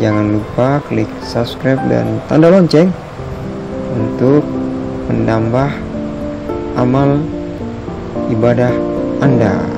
Jangan lupa klik subscribe dan tanda lonceng untuk menambah amal ibadah Anda.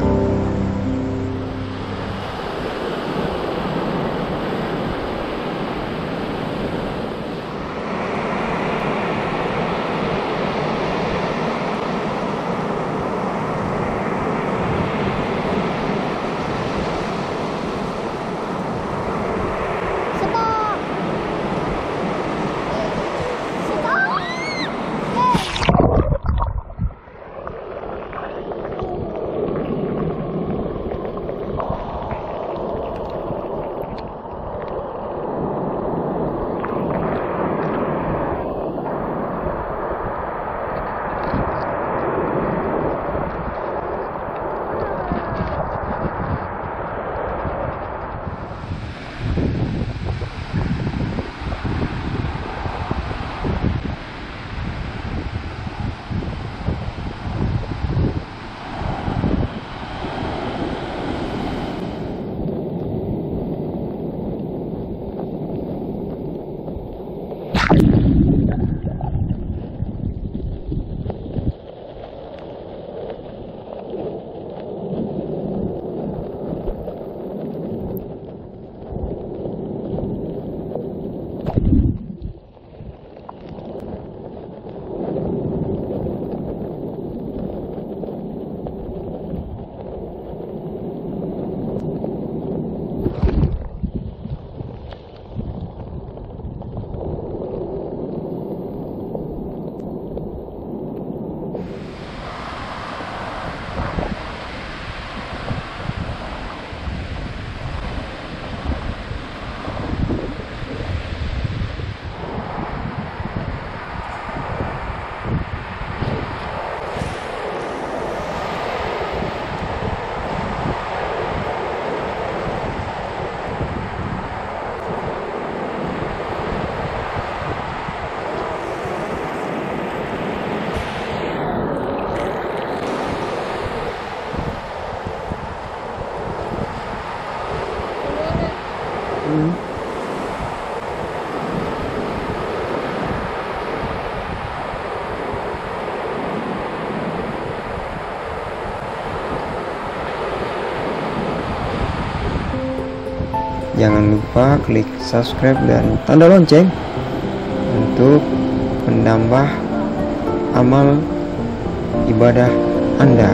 Jangan lupa klik subscribe dan tanda lonceng untuk menambah amal ibadah Anda.